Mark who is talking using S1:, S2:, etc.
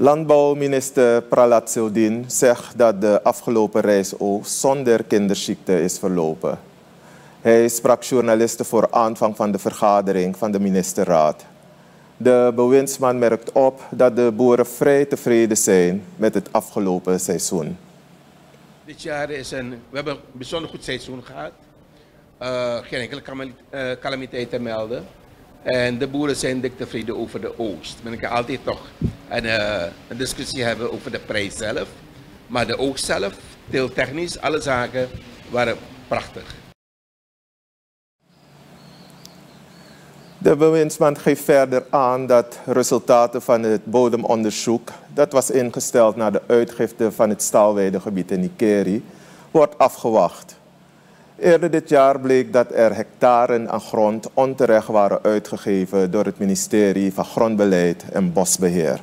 S1: Landbouwminister Pralat Sildin zegt dat de afgelopen reisoogst zonder kinderziekte is verlopen. Hij sprak journalisten voor aanvang van de vergadering van de ministerraad. De bewindsman merkt op dat de boeren vrij tevreden zijn met het afgelopen seizoen.
S2: Dit jaar is een, we hebben een bijzonder goed seizoen gehad. Uh, geen enkele calamiteit te melden. En de boeren zijn dik tevreden over de oogst. Men kan altijd toch een, uh, een discussie hebben over de prijs zelf. Maar de oogst zelf, teeltechnisch, alle zaken waren prachtig.
S1: De bewindsman geeft verder aan dat resultaten van het bodemonderzoek, dat was ingesteld na de uitgifte van het staalweidegebied in Nikeri, wordt afgewacht. Eerder dit jaar bleek dat er hectaren aan grond onterecht waren uitgegeven door het ministerie van Grondbeleid en Bosbeheer.